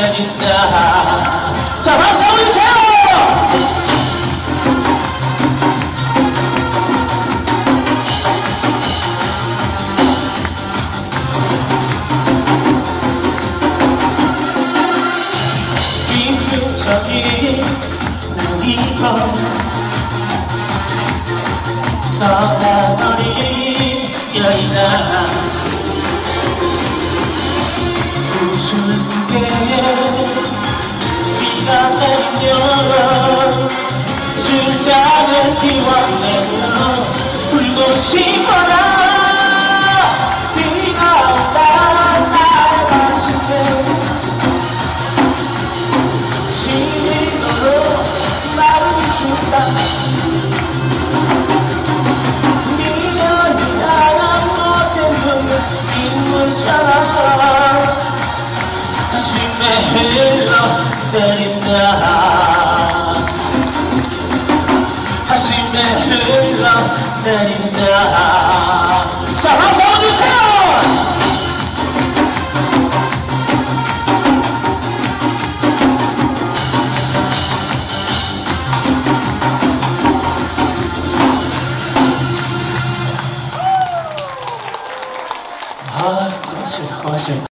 흘러내린다 자 박수 한번 주세요 비교적인 남기고 떠나버린 여인아 내리면 술잔을 기워내며 울고 싶어라 마음이 춥다. 미련이 나랑 못된 눈물 빗물처럼 가슴에 흘러내린다 내가 내린다 자 박수 한번 주세요 아, 그렇지, 그렇지.